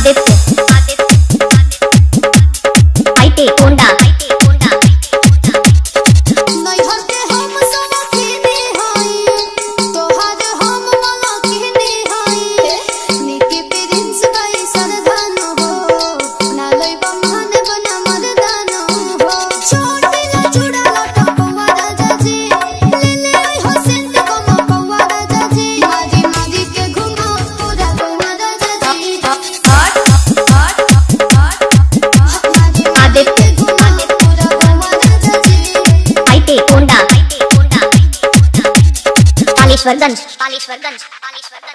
Aditya Aditya Aditya Aditya Aditya Palishwarganj, Palishwarganj, Palishwarganj.